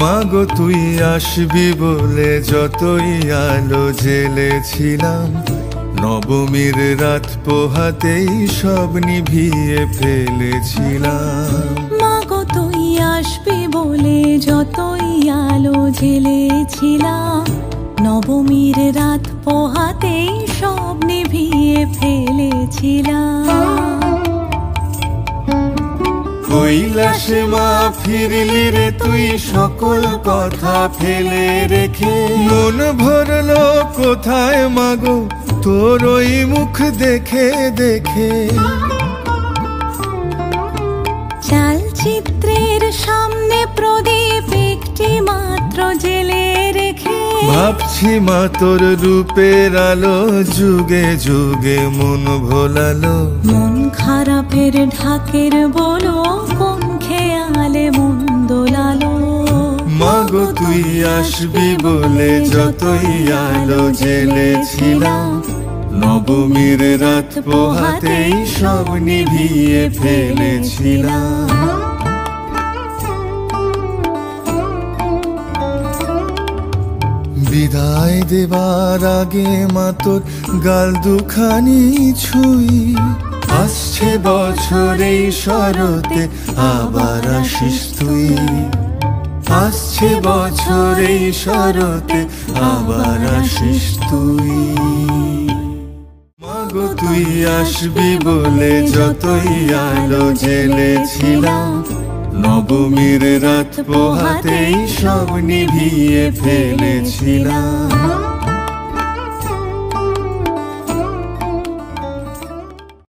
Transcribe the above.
মাগো, তুই আসবি বলে যতই আলো জেলেছিলাম নবমীর রাত পোহাতেই সব নিভিয়ে ফেলেছিলাম। মাগো, তুই আসবি বলে যতই আলো জেলেছিলাম নবমীর রাত পোহাতেই সব নিভিয়ে ফেলেছিলাম। কৈলাসে মা ফিরলি রে তুই সকল কথা ফেলে রেখে। মন ভরলো কোথায় মাগো? তোর ওই মুখ দেখে দেখে। চালচিত্রের সামনে প্রদীপ ভাবছি মা তোর রূপের আলো যুগে যুগে মন ভোলালো। মন খারাপের ঢাকের বলো কোন খেয়ালে মন দোলালো। মাগো তুই আসবি বলে যতই আলো জেলেছিলাম নবমীর রাত পোহাতেই সব নিভিয়ে ফেলেছিলাম। বিদায় দেবার আগে মা তোর গাল দুখানি ছুই। আসছে বছর শরতে আবার আসিস তুই। আসছে বছরে শরতে আবার আসিস তুই। মাগো, তুই আসবি বলে যতই আলো জেলেছিলাম নবমীর রাত পোহাতেই সব নিভিয়ে ফেলেছিলাম।